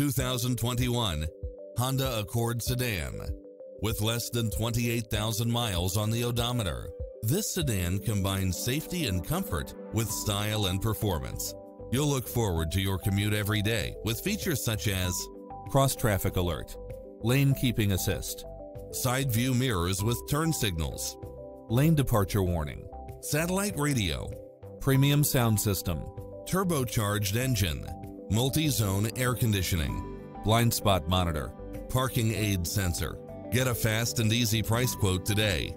2021 Honda Accord sedan. With less than 28,000 miles on the odometer, this sedan combines safety and comfort with style and performance. You'll look forward to your commute every day with features such as cross traffic alert, lane keeping assist, side view mirrors with turn signals, lane departure warning, satellite radio, premium sound system, turbocharged engine, multi-zone air conditioning, blind spot monitor, parking aid sensor. Get a fast and easy price quote today